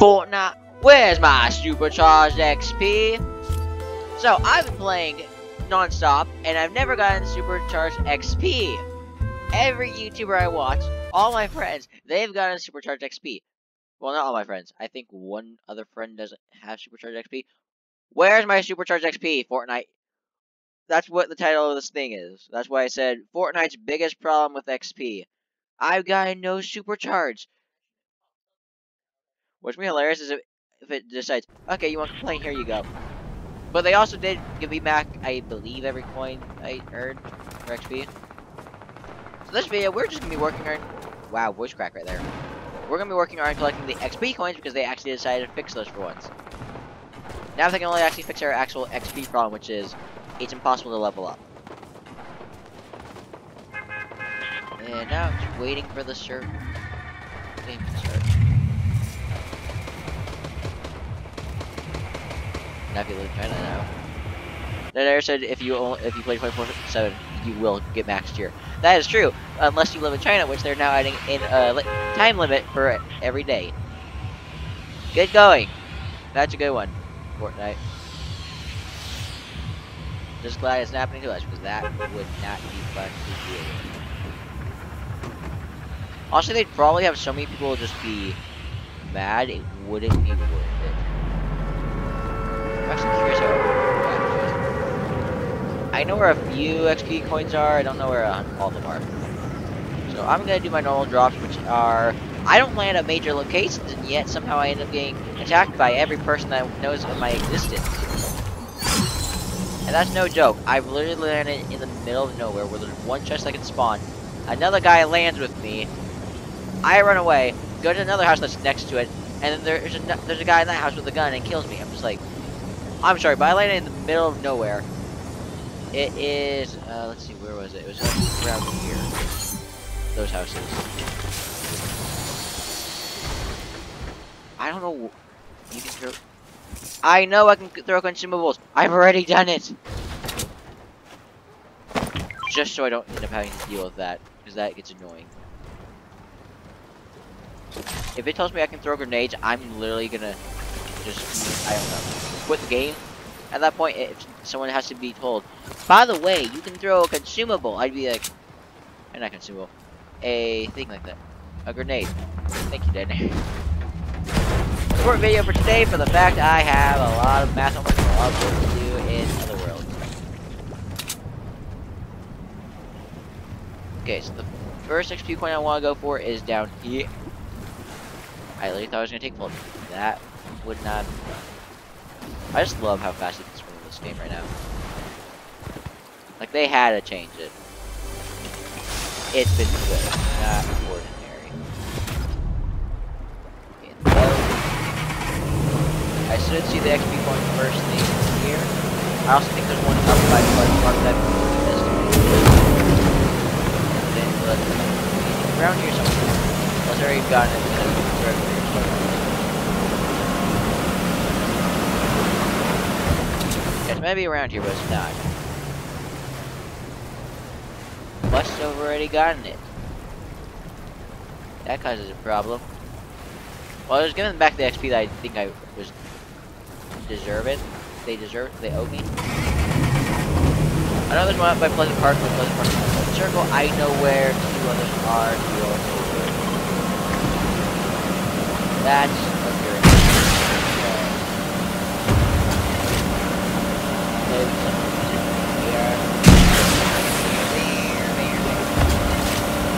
Fortnite, where's my supercharged XP? So, I've been playing non-stop, and I've never gotten supercharged XP. Every YouTuber I watch, all my friends, they've gotten supercharged XP. Well, not all my friends. I think one other friend doesn't have supercharged XP. Where's my supercharged XP, Fortnite? That's what the title of this thing is. That's why I said Fortnite's biggest problem with XP. I've got no supercharge. What's me hilarious is if, if it decides, okay, you want to complain, here you go. But they also did give me back, I believe, every coin I earned for XP. So this video, we're just going to be working on... Wow, voice crack right there. We're going to be working on collecting the XP coins because they actually decided to fix those for once. Now they can only actually fix our actual XP problem, which is it's impossible to level up. And now I'm just waiting for the server game to start. Now if you live in China now. Then said if you only, if you play 24/7, you will get max tier. That is true, unless you live in China, which they're now adding in a li time limit for every day. Get going. That's a good one. Fortnite. Just glad it's not happening to us, because that would not be fun to deal with. Also, they'd probably have so many people just be mad, it wouldn't be worth it. I know where a few XP coins are, I don't know where uh, all of them are. So I'm gonna do my normal drops, which are... I don't land at major locations, and yet somehow I end up getting attacked by every person that knows of my existence. And that's no joke. I've literally landed in the middle of nowhere where there's one chest I can spawn. Another guy lands with me. I run away, go to another house that's next to it, and then there's a, there's a guy in that house with a gun and kills me. I'm just like, I'm sorry, but I landed in the middle of nowhere. It is, uh, let's see, where was it? It was around here. Those houses. I don't know. You can throw. I know I can throw consumables. I've already done it. Just so I don't end up having to deal with that, because that gets annoying. If it tells me I can throw grenades, I'm literally gonna just, I don't know, quit the game. At that point, if someone has to be told, by the way, you can throw a consumable, I'd be like, not consumable, a thing like that, a grenade. Thank you, Danny. Short video for today for the fact I have a lot of math homework and a lot of work to do in other worlds. Okay, so the first XP point I want to go for is down here. I literally thought I was going to take full. That would not... I just love how fast you can in this game right now. Like, they had to change it. It's been good, not ordinary. I should see the XP point first thing here. I also think there's one up by Blood Park that missed. Then, but, around here somewhere. Unless I already gotten it, Maybe around here, but it's not. Must have already gotten it. That causes a problem. Well, I was giving back the XP that I think I was deserve it. They deserve They owe me. I know there's one up by Pleasant Park, but Pleasant Park is circle. I know where two others are. Two. That's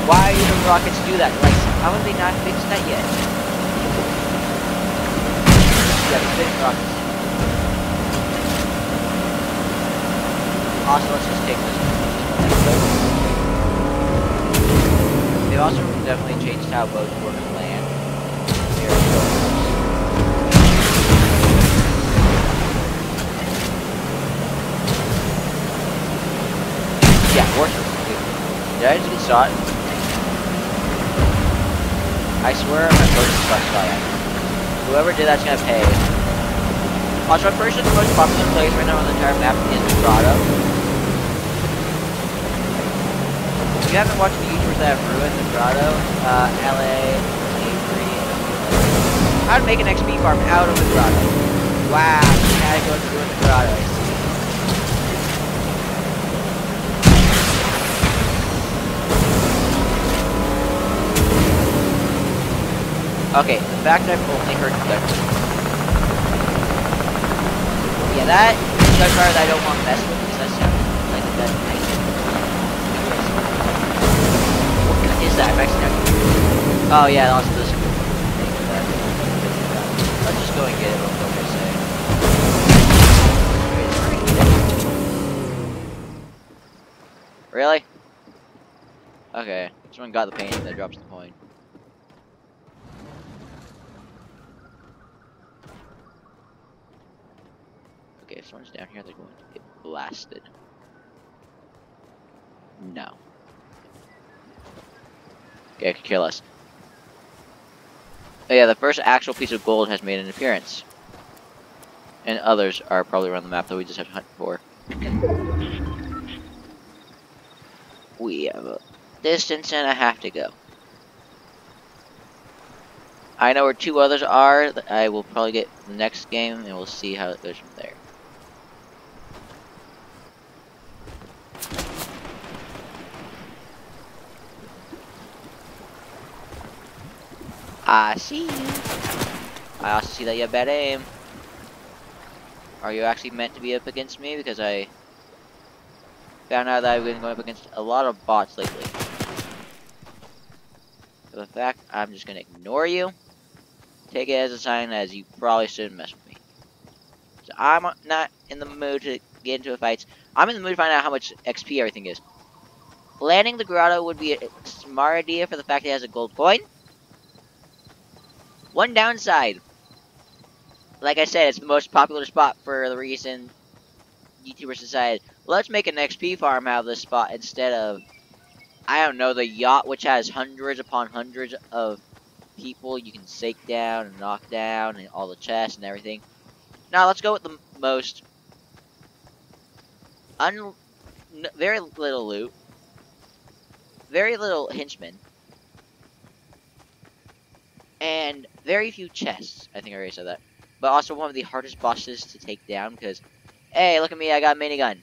Why do the rockets do that? Like, how have they not fixed that yet? Yeah, the spinning rockets. Also, let's just take this one. They've also definitely changed how boats work on land. Yeah, warships. Did I just get shot? I swear my first bus fire. Whoever did that's gonna pay. Also, I'm sure the most popular place right now on the entire map is Grotto. If you haven't watched the YouTubers that have ruined the Grotto, uh, LA, Avery, how to make an XP farm out of the grotto. Wow, you gotta go through the I see. Okay, the fact that I've only heard gun. Yeah, that card I don't want to mess with because that sounds like gun nice. What is that? Actually not. Oh yeah, also this. Let's just go and get it. Really? Okay, someone got the painting that drops the point. Okay, if someone's down here, they're going to get blasted. No. Okay, could kill us. Oh yeah, the first actual piece of gold has made an appearance. And others are probably around the map that we just have to hunt for. we have a distance and a half to go. I know where two others are. I will probably get the next game, and we'll see how it goes from there. I see you. I also see that you have bad aim. Are you actually meant to be up against me? Because I found out that I've been going up against a lot of bots lately. So the fact, I'm just gonna ignore you. Take it as a sign as you probably shouldn't mess with me. So I'm not in the mood to get into a fight. I'm in the mood to find out how much XP everything is. Landing the grotto would be a smart idea for the fact that it has a gold coin. One downside. Like I said, it's the most popular spot for the reason YouTubers decided, let's make an XP farm out of this spot instead of, I don't know, the yacht which has hundreds upon hundreds of people you can sake down and knock down and all the chests and everything. Now let's go with the most un very little loot, very little henchmen, and very few chests. I think I already said that. But also one of the hardest bosses to take down because, hey, look at me, I got a minigun.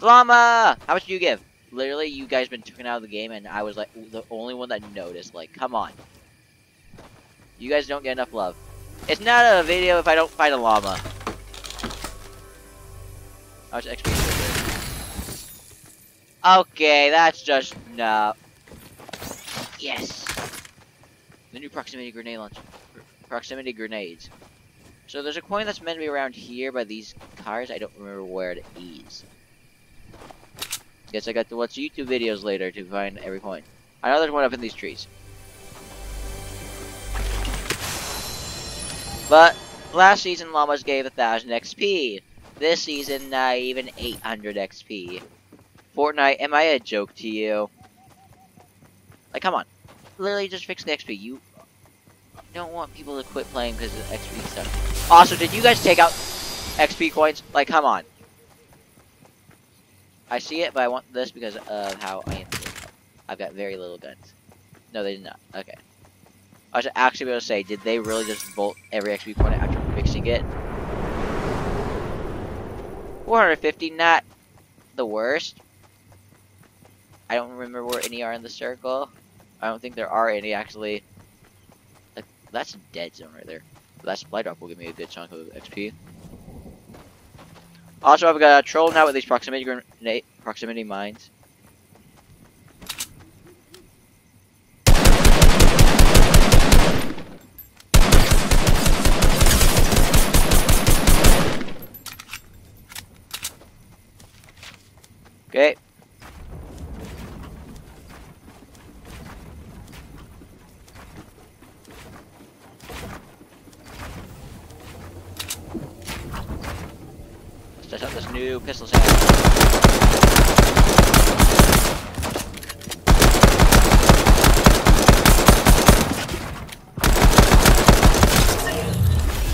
Llama! How much do you give? Literally, you guys been taken out of the game, and I was like the only one that noticed. Like, come on. You guys don't get enough love. It's not a video if I don't fight a llama. How much XP Okay, that's just no. Yes. The new proximity grenade launcher. Proximity grenades. So there's a coin that's meant to be around here by these cars. I don't remember where it is. Guess I got to watch YouTube videos later to find every coin. I know there's one up in these trees. But last season llamas gave a thousand XP. This season not even 800 XP. Fortnite, am I a joke to you? Like, come on. Literally just fix the XP. You don't want people to quit playing because of XP stuff. Also, did you guys take out XP coins? Like, come on. I see it, but I want this because of how I am. I've got very little guns. No, they did not. Okay. I should actually be able to say, did they really just bolt every XP coin after fixing it? 450, not the worst. I don't remember where any are in the circle. I don't think there are any actually. Like, that's a dead zone right there. That supply drop will give me a good chunk of XP. Also, I've got a troll now with these proximity grenade proximity mines. Okay. Let's test out this new pistol set.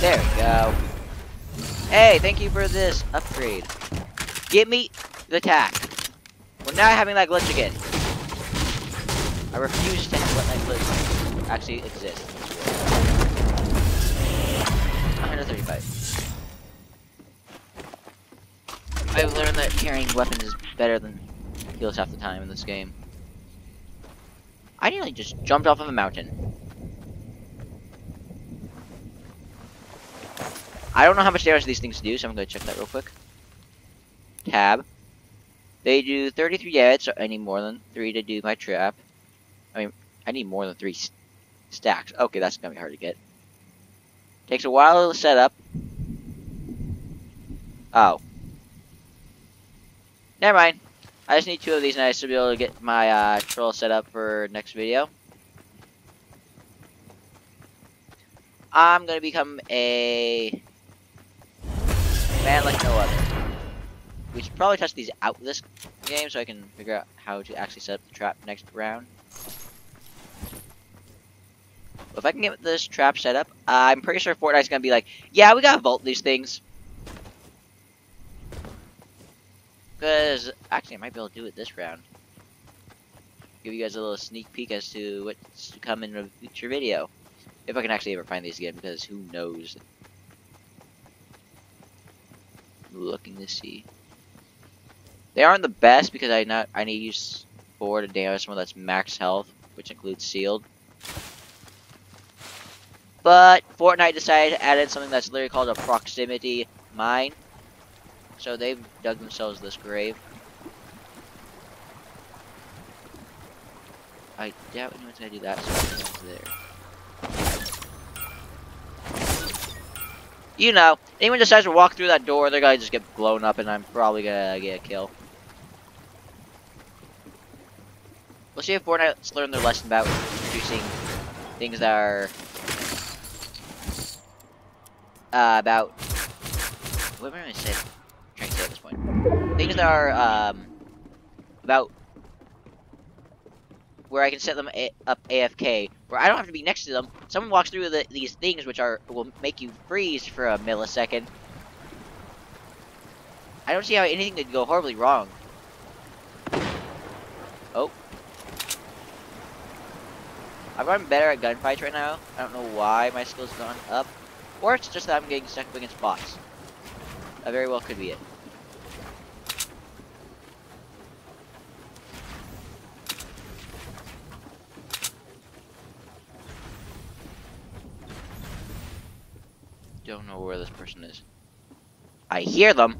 There we go. Hey, thank you for this upgrade. Get me the attack. We're now having that glitch again. I refuse to let that glitch actually exist. Carrying weapons is better than heals half the time in this game. I nearly just jumped off of a mountain. I don't know how much damage these things do, so I'm going to check that real quick. Tab. They do 33 damage, so I need more than 3 to do my trap. I mean, I need more than 3 st stacks. Okay, that's going to be hard to get. Takes a while to set up. Oh. Never mind. I just need two of these knives to be able to get my uh, troll set up for next video. I'm gonna become a man like no other. We should probably test these out this game so I can figure out how to actually set up the trap next round. If I can get this trap set up, I'm pretty sure Fortnite's gonna be like, yeah, we gotta vault these things. Because, actually, I might be able to do it this round. Give you guys a little sneak peek as to what's to come in a future video. If I can actually ever find these again, because who knows. Looking to see. They aren't the best because I not I need to use four to damage someone that's max health, which includes sealed. But Fortnite decided to add in something that's literally called a proximity mine. So they've dug themselves this grave. I doubt anyone's gonna do that, so there. You know, anyone decides to walk through that door, they're gonna just get blown up and I'm probably gonna get a kill. We'll see if Fortnite's learned their lesson about introducing things that are uh, about what am I gonna say? Things that are um, about where I can set them a up AFK, where I don't have to be next to them. Someone walks through the, these things, which are will make you freeze for a millisecond. I don't see how anything could go horribly wrong. Oh. I've gotten better at gunfights right now. I don't know why my skills gone up. Or it's just that I'm getting stuck against bots. That very well could be it. Don't know where this person is. I hear them.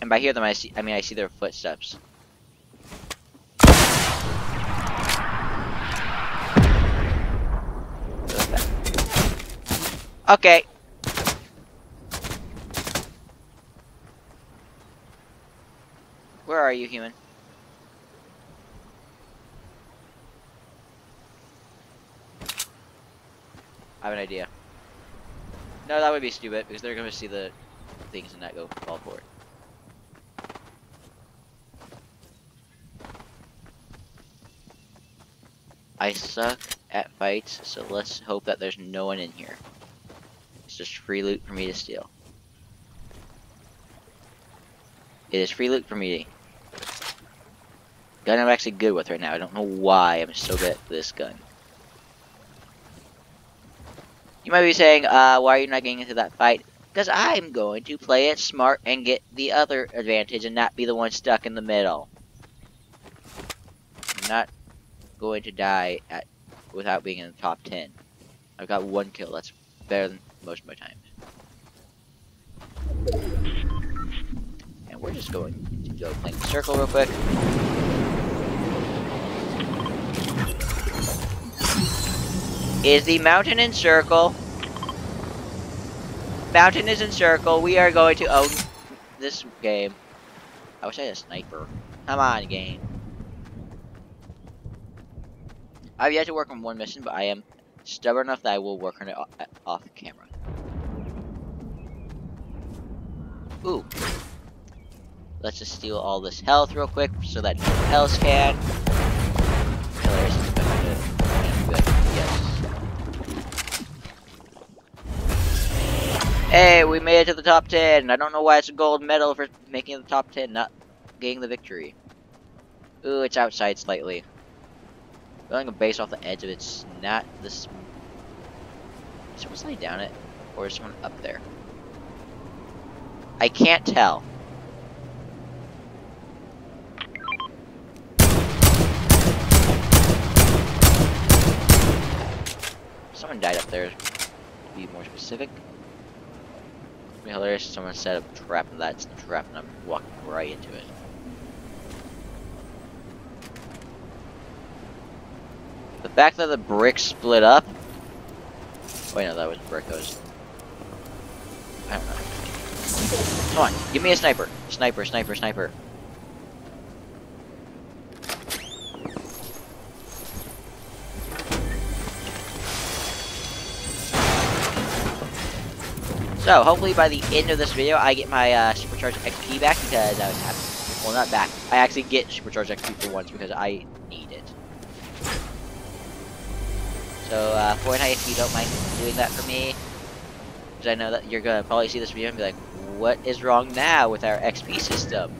And by hear them, I see. I mean, I see their footsteps. Okay. Where are you, human? I have an idea. No, that would be stupid, because they're gonna see the things and not go fall for it. I suck at fights, so let's hope that there's no one in here. It's just free loot for me to steal. It is free loot for me. Gun I'm actually good with right now. I don't know why I'm so good at this gun. You might be saying, uh, why are you not getting into that fight? Because I'm going to play it smart and get the other advantage and not be the one stuck in the middle. I'm not going to die at without being in the top 10. I've got one kill. That's better than most of my times. And we're just going to go play the circle real quick. Is the mountain in circle? Mountain is in circle. We are going to own this game. I wish I had a sniper. Come on, game. I've yet to work on one mission, but I am stubborn enough that I will work on it uh, off camera. Ooh. Let's just steal all this health real quick so that no one else can. Hey, we made it to the top 10. I don't know why it's a gold medal for making the top 10, not getting the victory. Ooh, it's outside slightly. Building a base off the edge of it's not this. Is someone sliding down it? Or is someone up there? I can't tell. Someone died up there. To be more specific. Be hilarious if someone set up a trap and that's the trap and I'm walking right into it. The fact that the brick split up. Wait, no, that was brick. That was. I don't know. Come on, give me a sniper. Sniper, sniper, sniper. So, hopefully by the end of this video, I get my uh, supercharged XP back because I was happy. Well, not back. I actually get supercharged XP for once because I need it. So, uh, Fortnite, if you don't mind doing that for me, because I know that you're gonna probably see this video and be like, what is wrong now with our XP system?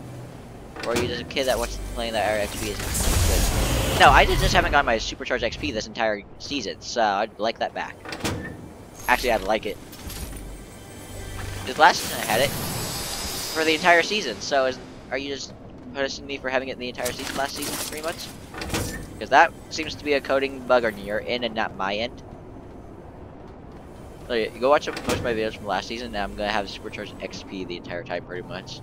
Or are you just a kid that wants to complain that our XP is good? No, I just haven't gotten my supercharged XP this entire season, so I'd like that back. Actually, I'd like it because last season I had it for the entire season. So is are you just punishing me for having it the entire season last season, pretty much? Because that seems to be a coding bug on your end and not my end. So yeah, go watch most of my videos from last season. Now I'm gonna have supercharged XP the entire time, pretty much.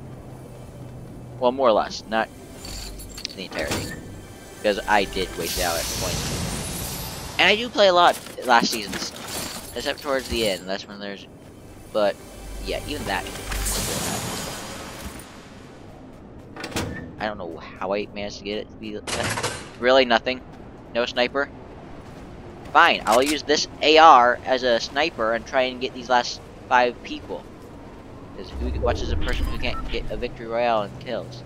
Well, more or less, not the entirety, because I did waste out at point. And I do play a lot last season, except towards the end. That's when there's, but yeah, even that. I don't know how I managed to get it to be really nothing. No sniper. Fine, I'll use this AR as a sniper and try and get these last five people. Because who watches a person who can't get a victory royale and kills?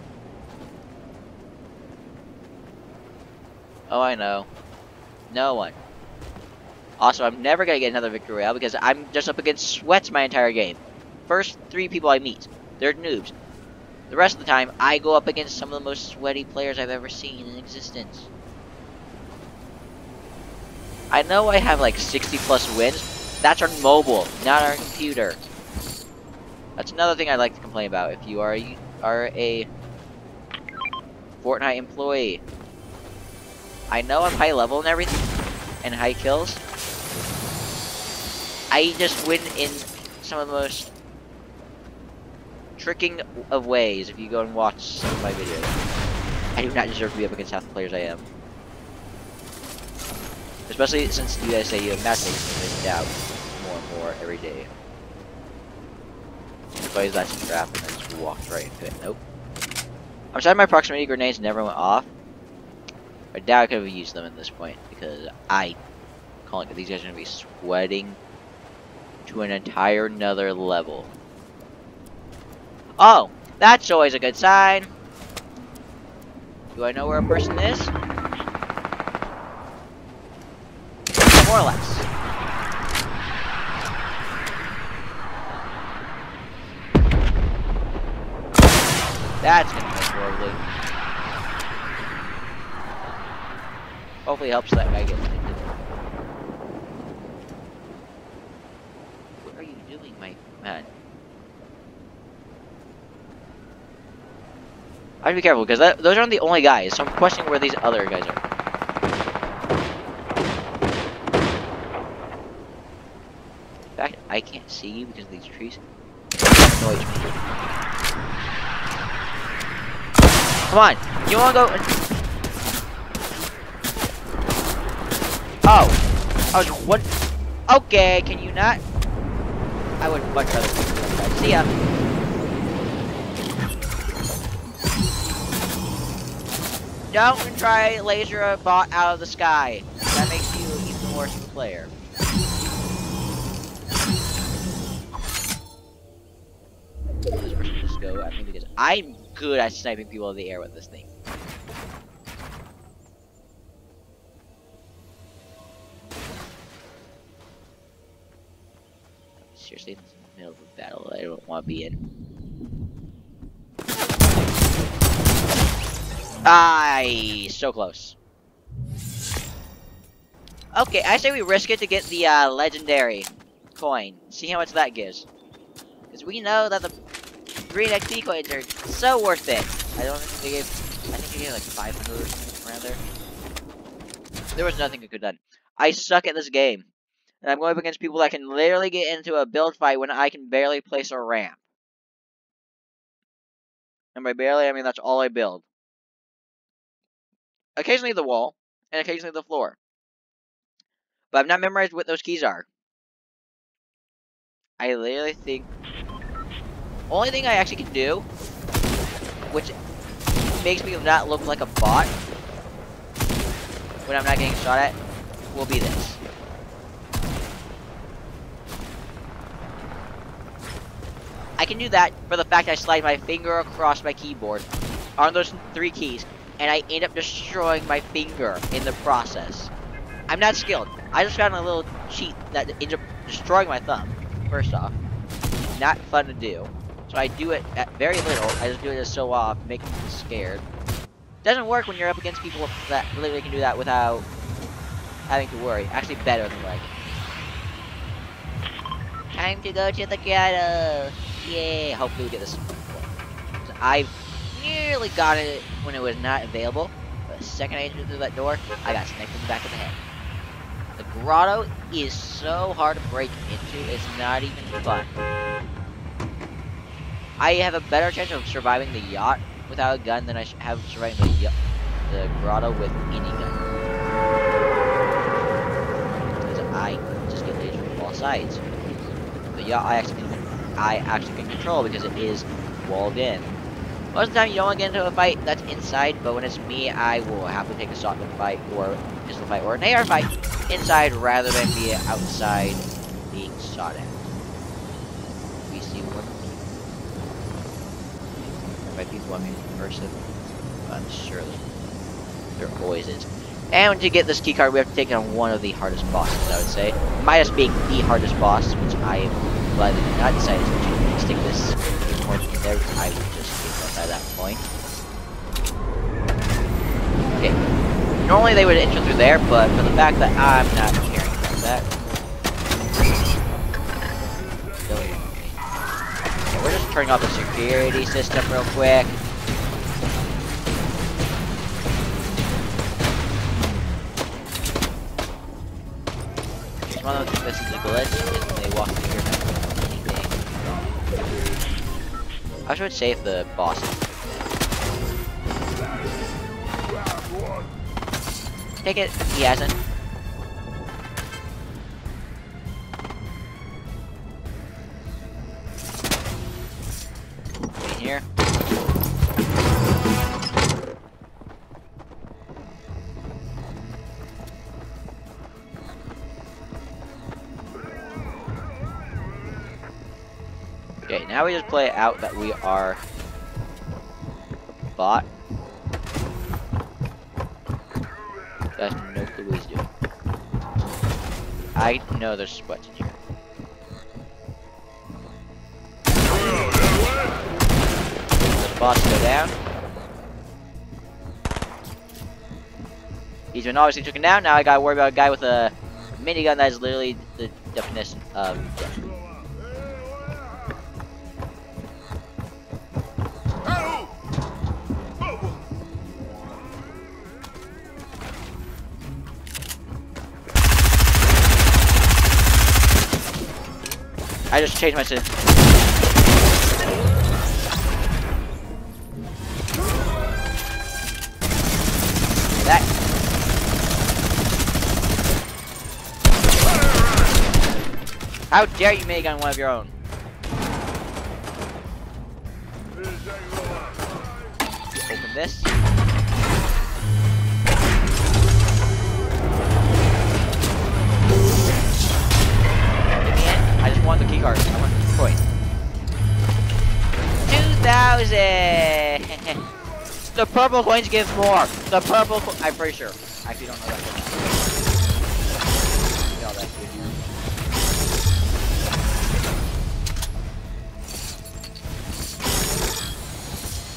Oh, I know. No one. Also, I'm never gonna get another victory royale because I'm just up against sweats my entire game first three people I meet, they're noobs. The rest of the time, I go up against some of the most sweaty players I've ever seen in existence. I know I have like 60 plus wins. That's on mobile, not on computer. That's another thing I'd like to complain about. If you are a, are a Fortnite employee, I know I'm high level and everything, and high kills. I just win in some of the most tricking of ways if you go and watch some of my videos. I do not deserve to be up against half the players I am. Especially since you guys say you have matchmaking doubt more and more every day. Plays that trap and then just walked right into it. Nope. I'm sorry my proximity grenades never went off. I doubt I could have used them at this point because I calling these guys are gonna be sweating to an entire another level. Oh, that's always a good sign. Do I know where a person is? More or less. That's gonna go horribly. Hopefully helps that guy get What are you doing, my man? I have be careful, because those aren't the only guys, so I'm questioning where these other guys are. In fact, I can't see you because of these trees. Noise me. Come on, you wanna go? Oh, oh, what? Okay, can you not? I would much rather see ya. Don't try laser a bot out of the sky. That makes you even worse of a player. Just go. I mean, because I'm good at sniping people in the air with this thing. Seriously, in the middle of a battle I don't want to be in. Aye, so close. Okay, I say we risk it to get the uh, legendary. coin. See how much that gives. Because we know that the green XP coins are so worth it. I don't think they gave. I think they gave like 500 or something around there. There was nothing I could have done. I suck at this game. And I'm going up against people that can literally get into a build fight when I can barely place a ramp. And by barely, I mean that's all I build. Occasionally the wall, and occasionally the floor. But I've not memorized what those keys are. I literally think... Only thing I actually can do, which makes me not look like a bot when I'm not getting shot at, will be this. I can do that for the fact I slide my finger across my keyboard on those three keys, and I end up destroying my finger in the process. I'm not skilled. I just found a little cheat that ends up destroying my thumb, first off. Not fun to do. So I do it at very little. I just do it so off, making me scared. Doesn't work when you're up against people that literally can do that without having to worry. Actually better than like. Time to go to the grotto! Yay! Hopefully we get this. I nearly got it when it was not available. But the second I entered through that door, I got sniped in the back of the head. The grotto is so hard to break into, it's not even fun. I have a better chance of surviving the yacht without a gun than I have surviving the, the grotto with any gun. Because I just get laser from all sides. The yacht I actually I actually can control because it is walled in. Most of the time you don't want to get into a fight that's inside, but when it's me, I will have to take a shotgun fight or pistol fight or an AR fight inside rather than be outside being shot at. We see one by people I mean person. I'm sure there always is. And to get this keycard, we have to take on one of the hardest bosses, I would say. Midas being the hardest boss, which I am glad they did not decide to stick this point in there, I would just at that point. Okay. Normally they would enter through there, but for the fact that I'm not caring about that. Okay, we're just turning off the security system real quick. one of the things is a glitch is when they walk through your I should save the boss. Take it. He hasn't. We just play out that we are bot. That's no clue what he's doing. I know there's sweats in here. The go down. He's been obviously taken down, now I gotta worry about a guy with a minigun that is literally the definition of death. I just changed my sim. That. How dare you make on one of your own? Open this. Want the key card. I want the coin. 2,000! the purple coins give more. The purple I'm pretty sure. I actually don't know that.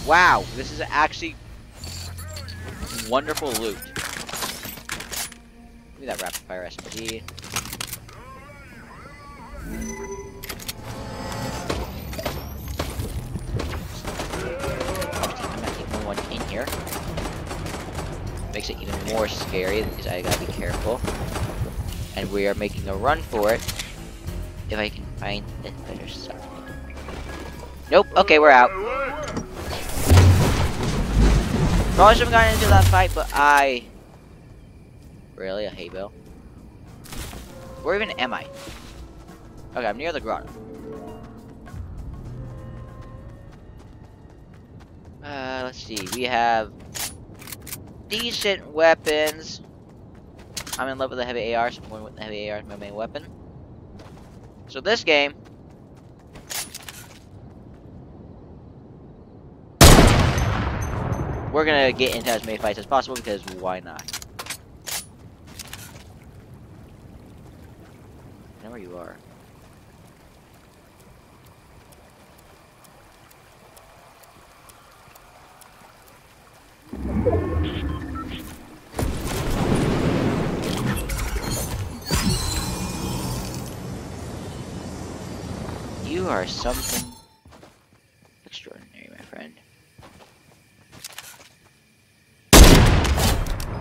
Good. Wow, this is actually wonderful loot. Give me that rapid fire SMG. Makes it even more scary because I gotta be careful. And we are making a run for it. If I can find this better stuff. Nope. Okay, we're out. Probably shouldn't have gotten into that fight, but I. Really, a hay bale? Where even am I? Okay, I'm near the grotto. Uh, let's see. We have decent weapons. I'm in love with the heavy AR, so I'm going with the heavy AR as my main weapon. So this game. We're gonna get into as many fights as possible because why not? I know where you are. Are something extraordinary, my friend.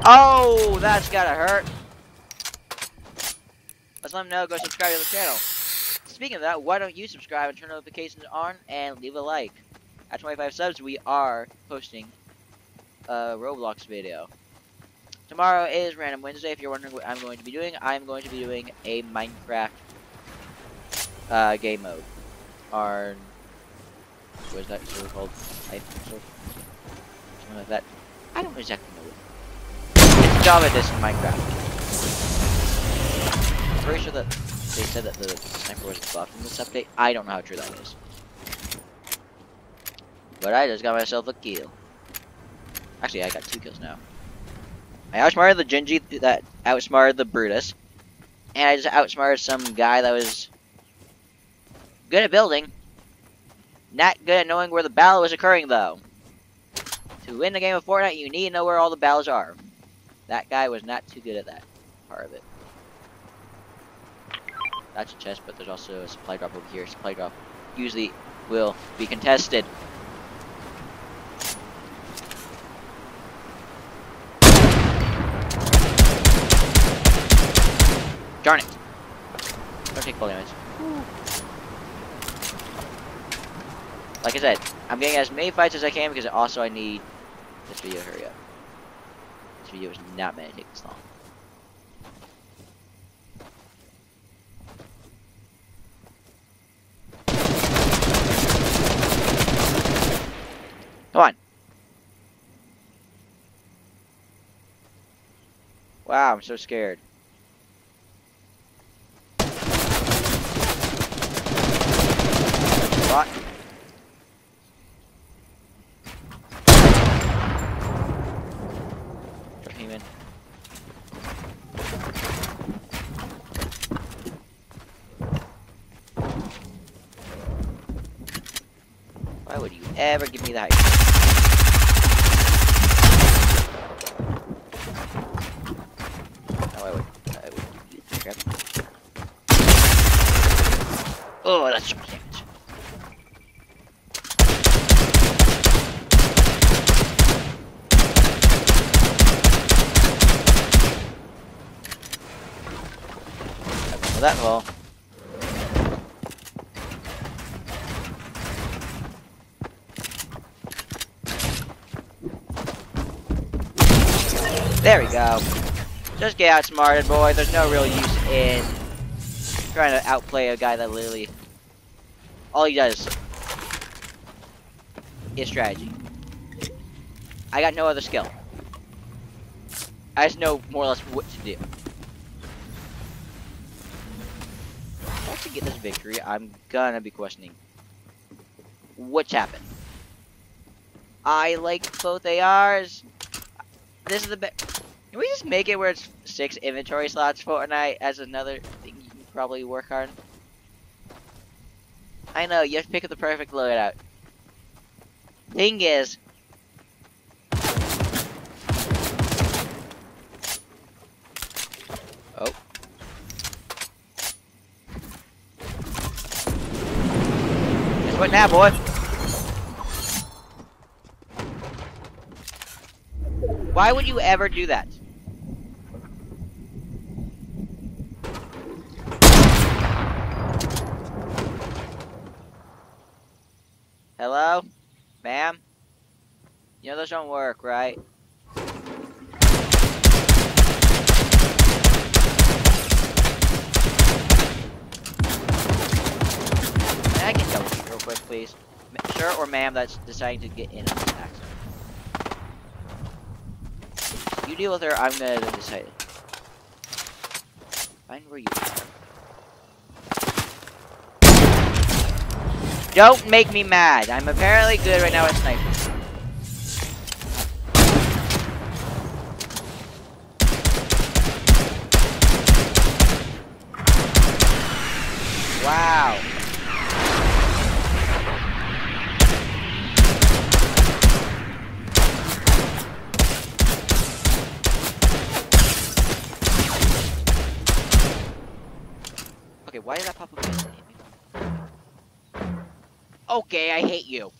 Oh, that's gotta hurt. Let's let them know, go subscribe to the channel. Speaking of that, why don't you subscribe and turn notifications on and leave a like? At 25 subs, we are posting a Roblox video. Tomorrow is Random Wednesday. If you're wondering what I'm going to be doing, I'm going to be doing a Minecraft uh, game mode. Our what is that sort called? Sort? Something like that. I don't exactly know what. It's Java Disc in Minecraft. I'm pretty sure that they said that the sniper was buffed in this update. I don't know how true that is. But I just got myself a kill. Actually, I got two kills now. I outsmarted the Genji that outsmarted the Brutus. And I just outsmarted some guy that was good at building. Not good at knowing where the battle is occurring, though. To win the game of Fortnite, you need to know where all the battles are. That guy was not too good at that part of it. That's a chest, but there's also a supply drop over here. Supply drop usually will be contested. Darn it! Don't take full damage. Like I said, I'm getting as many fights as I can because also I need this video hurry up. This video is not meant to take this long. Come on. Wow, I'm so scared. What? Heyman. Why would you ever give me that? No, I would. I would. Oh, that's that hole. There we go. Just get outsmarted, boy. There's no real use in trying to outplay a guy that literally all he does is strategy. I got no other skill. I just know more or less what to do. to get this victory, I'm gonna be questioning what's happened. I like both ARs. This is the best. Can we just make it where it's six inventory slots Fortnite as another thing you can probably work on? I know, you have to pick up the perfect loadout. Thing is, oh, just What now, boy? Why would you ever do that? Hello? Ma'am? You know those don't work, right? Can I get real quick, please? Sir or ma'am that's deciding to get in on this accident. You deal with her, I'm gonna decide. Find where you are. Don't make me mad. I'm apparently good right now at sniping. Wow. Okay, why did that pop up? instantly? Okay, I hate you.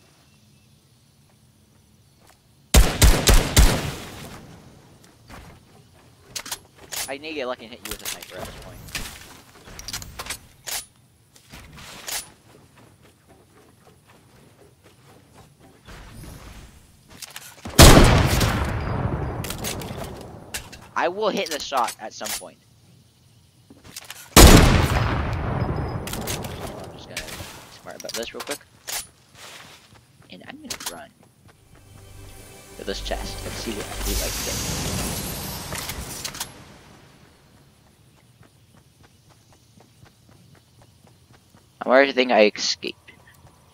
I need to get lucky and hit you with a sniper at this point. I will hit the shot at some point. I'm just gonna be smart about this real quick. This chest and see what do like get. I'm already think I escaped.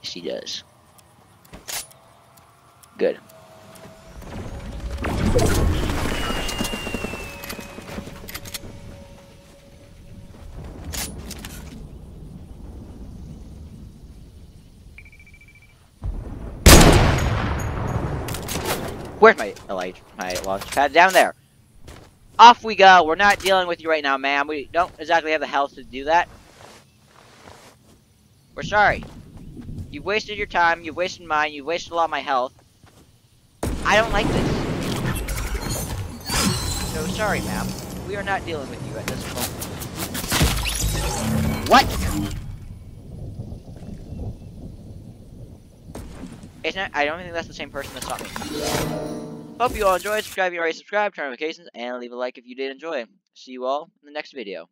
Yes, he does. Good. Where's my light, my launch pad? Down there. Off we go. We're not dealing with you right now, ma'am. We don't exactly have the health to do that. We're sorry. You've wasted your time. You've wasted mine. You've wasted a lot of my health. I don't like this. So sorry, ma'am. We are not dealing with you at this moment. What? I don't think that's the same person that shot me. Hope you all enjoyed. Subscribe if you already subscribed, turn on notifications, and leave a like if you did enjoy. See you all in the next video.